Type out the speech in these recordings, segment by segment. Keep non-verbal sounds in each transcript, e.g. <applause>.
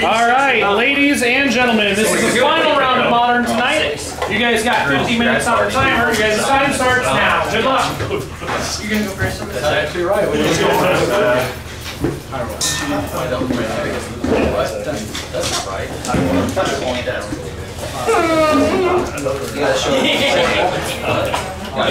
All right, ladies and gentlemen, this is the final round of Modern tonight. You guys got 50 minutes on the timer. You guys' time starts now. Good luck. You're gonna go first. That's actually right. We just go That's not right. You gotta show it. <laughs> You gotta show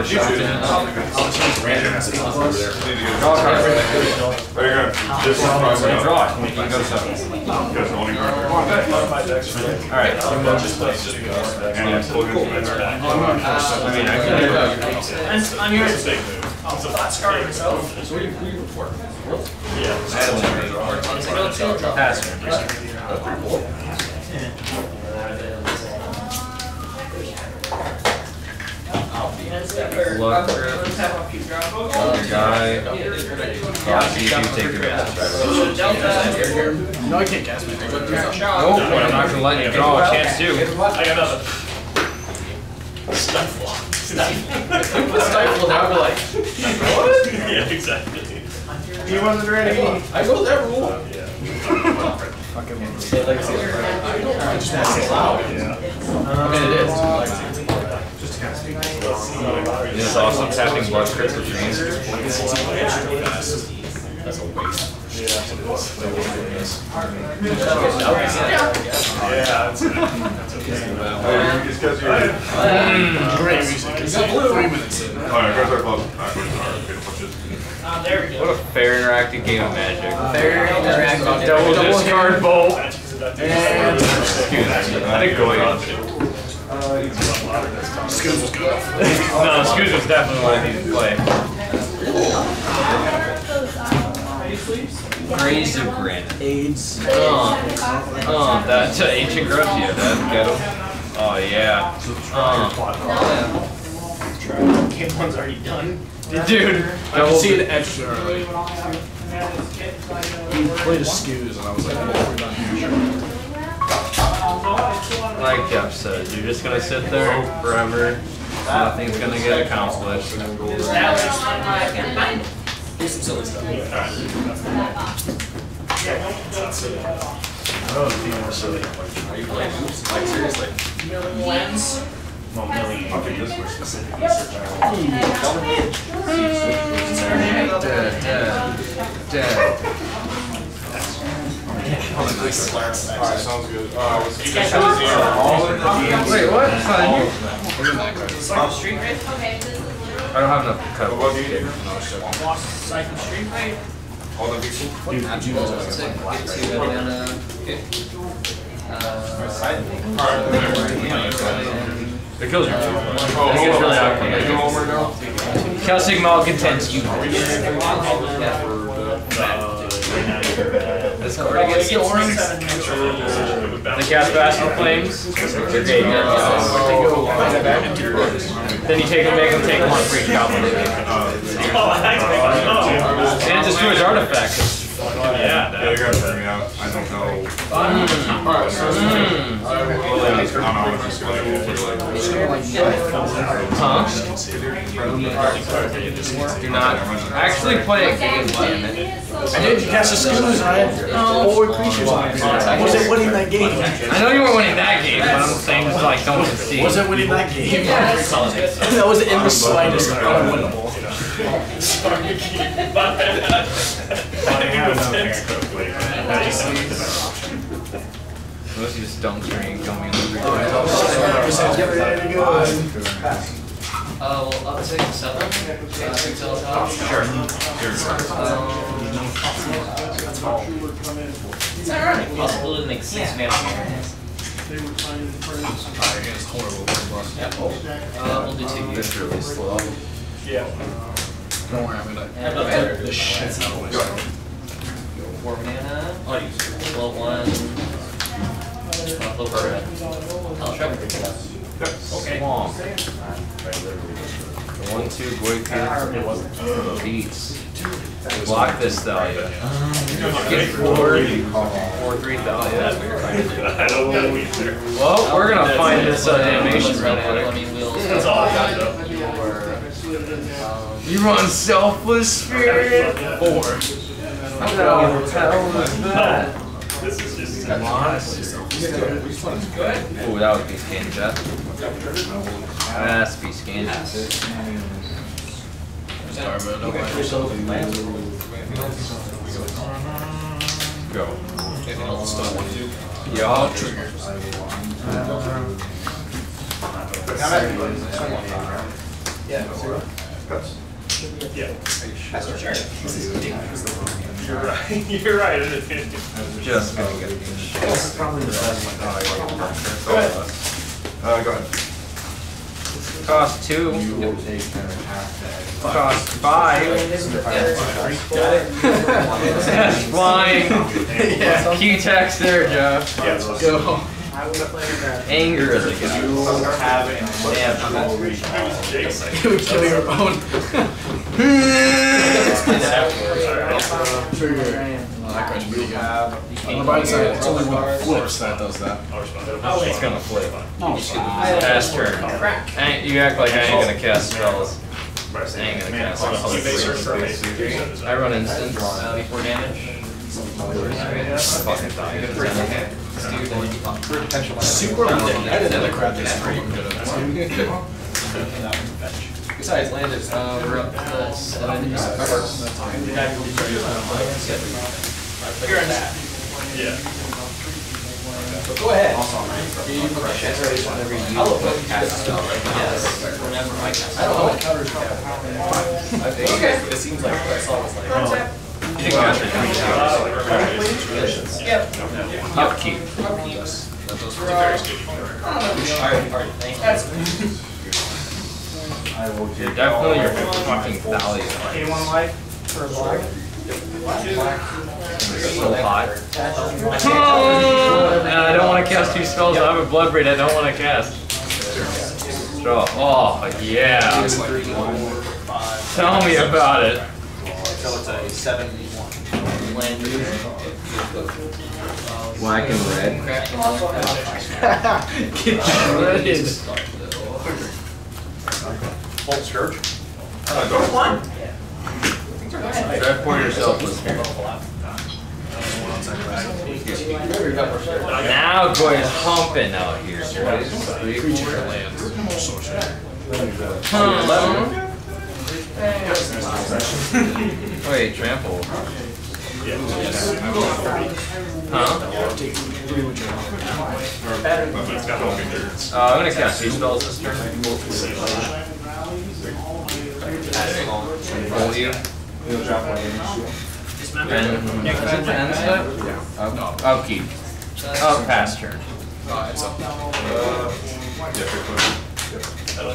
There you go. This is probably. Draw it. We can go to seven. Guys, only card. Alright. And then plug into it. I mean, I can. I'm, I'm here. So flat scar yourself. Pass. Luck grip. Other guy. Yeah, see if you take your pass. No, I can't cast my Nope, I'm not gonna let you draw a chance to. I got nothing. Stifle down, we're like. What? Yeah, exactly. He wasn't ready. I know that rule. I mean, it is. Uh, It is awesome tapping Blood Crypts with Yeah, that's it. It's because you're. Great music. Three minutes in. Alright, guys are close. Alright, alright, okay, watch this. There we go. What a fair interactive game of magic. Very interactive. Double discard bolt. And I think go ahead. Skills was good. No, Scooze was definitely what I needed to play. Graze of Granite. AIDS. Oh, oh, that's uh, Ancient Grudge, yeah, that ghetto. Oh yeah. Oh, Game one's already done. dude, I can see it extra early. He played a Scooze and I was like, oh, we're done here. Like Jeff said, you're just gonna sit there forever. Nothing's gonna get accomplished. I was being more silly. Lens. Well, million. Okay, this way. Specifically, search Dead, dead, dead. Alright, sounds good. Uh, was you guys all in the Wait, what? It's not in here. Cycle street rate. I don't have enough cut. What do you Walk cycle street rate. All the people? It kills you. Oh, This gets really Are awkward. you home right now? Calcium malcontents you. This card against the orange. The cast Bastion Flames. Your game. Then you take them, make them take one for each goblin. And it destroys artifacts. Yeah, Yeah, you guys heard me out. I don't know. Alright, so. I don't know if it's gonna Huh? Do not actually play a game, damn it. I didn't cast a Scooze. Oh. I had four creatures on it. Was it winning that game? I know you weren't winning that game, but I'm saying just like don't concede. Was it winning that game? That was in the slightest unwinnable. Unless you just don't drink, don't mean Get ready to go. Uh, well, I'll take seven. Uh, six top. Sure. Um, small. It's ironic. Possible to make six mana. It's horrible. Yep. Uh, we'll do two. It's really slow. Don't worry, I'm gonna. How about that? The shit. Four mana. Well, one. Buffalo Bird. Hell, Okay. Swamp. The one, two, Goiku. Beats. Block this Thalia. Get four. Four, three Thalia. <laughs> I don't know either. Well, we're gonna find this uh, animation Let right me. That's all I got though. You run selfless spirit. Four. How the hell is that? This is just. Ooh, that would be scan jet. That's be scan Go. Y'all trigger. Yeah. You're right. <laughs> You're right. isn't it? Just gonna get this. Uh, go ahead. Cost two. Cost five. <laughs> Flying. <laughs> Yeah. Key text there, Jeff. Yeah, it's fine. Go. Anger is a guy. <laughs> Jake's You would kill your own. <laughs> Trigger. Oh, that card's really good. On the bright side, it's only when it flips that does that. It's gonna flip. Pass turn. Ain't- You act like I ain't gonna cast spells. I ain't gonna cast spells. I run instants. Uh, before damage. Fucking thought you were gonna- Super long. I didn't know the crap that's pretty good at that. Besides, landed. Uh, we're up to seven. You're in that. Yeah. Go ahead. I'll look cast a spell, right? Yes. Whenever I cast. I don't know what counters Okay. It seems like that's always like. You think I should Yep. Upkeep. Alright, alright, thank you. You're definitely your fucking value. Anyone like for a black? So hot. Oh, and I don't want to cast two spells. I have a Bloodbraid. I don't want to cast. Draw. Oh yeah. Tell me about it. So it's a seven one. Land Black and red. Get shredded. Full scourge. Try for yourself, listener. Now go is humping out here. Creature lands. Huh? Wait, trample. Huh? Uh, I'm gonna cast two spells this turn. Roll you. And is it the end step? Up- Upkeep. Oh, pass turn. Uh, it's up. I'll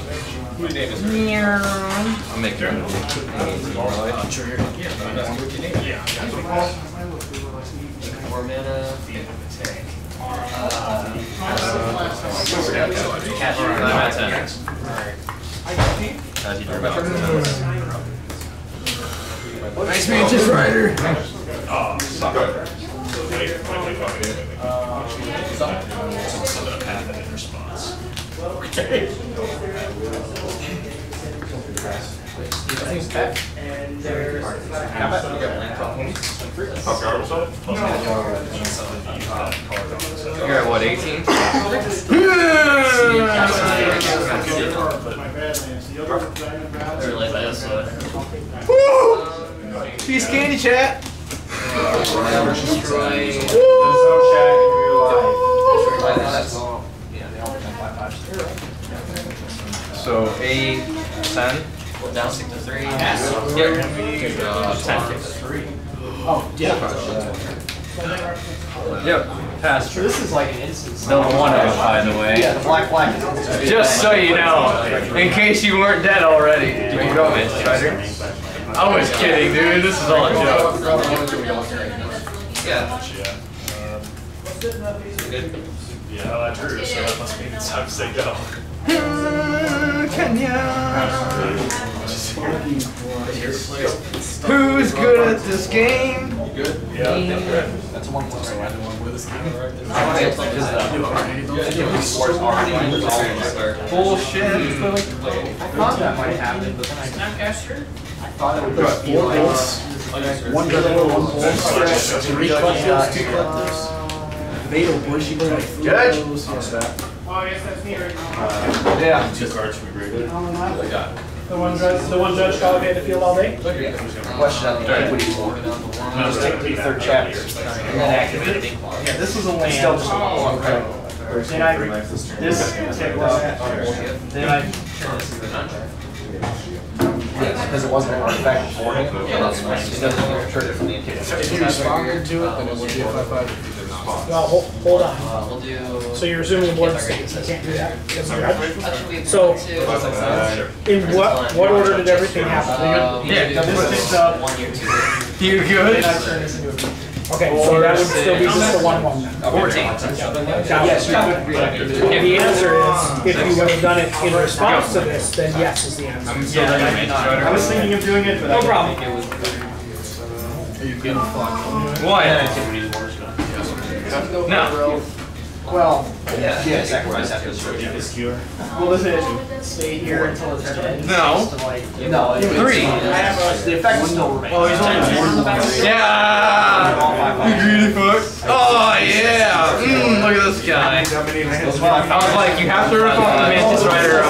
make your more life. Trigger. Four mana. I'm at ten. As you turn back. Nice Mantis Rider. Oh, suck. Wait, wait, wait, wait. Path in response. Okay. And there's. How about you got land problems? Oh, garbage up? You're at what, 18? Or like that, so. Peace candy chat. So eight, ten? Down six to three. Yep. Uh, ten. Oh, yeah. Yep, passed. So this is like an instance. Still one of them, by the way. Yeah, the black black is. Just so you know, in case you weren't dead already. You go, man, Strider. I was kidding, dude. This is all a joke. Yeah. Yeah, true, so that must mean it's time to say go. Who's good at this game? Yeah. That's one plus. So I don't want to this game. Bullshit. I thought that might happen, but then I. I thought it would be four bolts. One dribbler, one bolt, three collectors, two collectors. Fatal bushy play like three Judge. of those. What's that? Oh, I guess that's me right now. Uh, yeah. Two cards should be graded. The one judge, the one judge called me at the field all day? Question on the Antiquities War. Just take the third chapter and then activate it. Yeah, this was a land. Still just a long Then I, this, take that. Then I turn this into an Yes, because it wasn't an artifact before him. Yeah, that's fine. It doesn't turn it from the interior. If you responded to it, then it would be a five five. If you did not. Well, hold, hold on. Uh, we'll do. So you're assuming the board states, you can't do that. That's all right. That should be So- two. In what, what order did everything happen? Um, Yeah, we this do picks up. One year, two. You good? Then I turn this into a. Okay, so that would still be just the one one then. Fourteen. Yes, you could reactivate it. The answer is, if you would have done it in response to this, then yes is the answer. I was thinking of doing it, but I No didn't problem. think it was. Are you getting fucked? Why? No. Well, Yeah. yeah, sacrifice after the switch. Well, does it stay here until it's dead? No. Just to, No. it- Three. The effect will still remain. Oh, he's only one. Yeah. You greedy fuck. Oh yeah. Mm, look at this guy. How many lands? I was like, you have to rip off the Mantis Rider